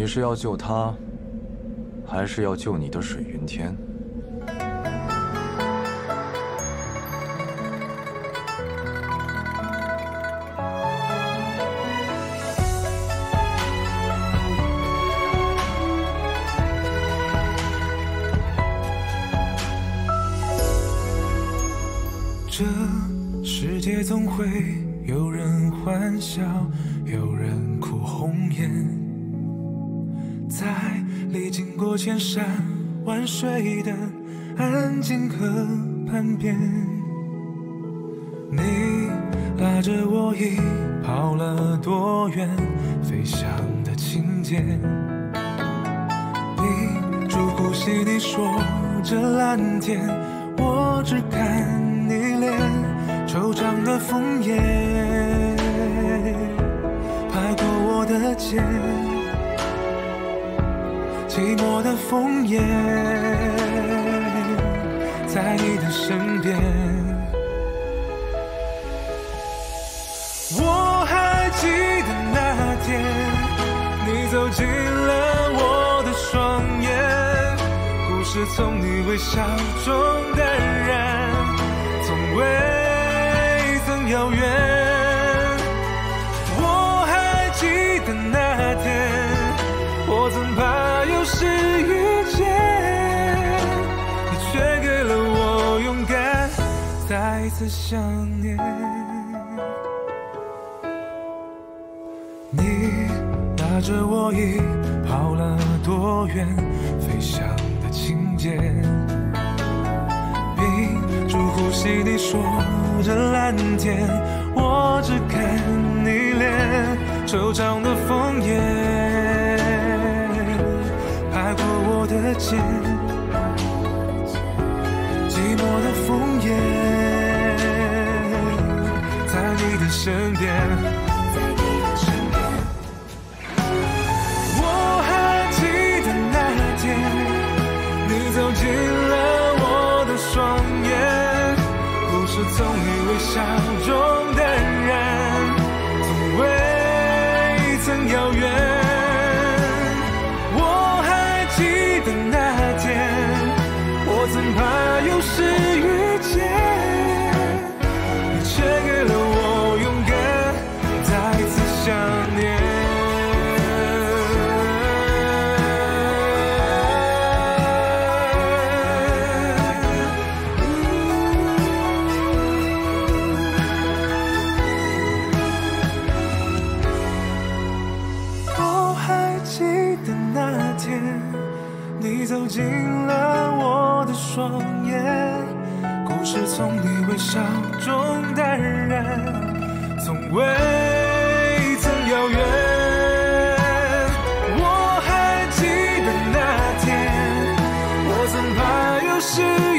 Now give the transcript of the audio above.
你是要救他，还是要救你的水云天？这世界总会有人欢笑，有人哭红颜，在历经过千山万水的安静河畔边，你拉着我已跑了多远，飞翔的情节，你住呼吸你说着蓝天，我只看。你脸惆怅的枫叶，拍过我的肩，寂寞的枫叶，在你的身边。我还记得那天，你走进了我的双眼，故事从你微笑中淡。是遇见，你却给了我勇敢，再次想念。你拉着我已跑了多远，飞翔的琴键。住呼吸你说着蓝天，我只看你脸，惆怅的枫叶我的肩，寂寞的枫叶在你的身边，我还记得那天，你走进了我的双眼。故事从你微笑走进了我的双眼，故事从你微笑中淡然，从未曾遥远。我还记得那天，我曾怕有时。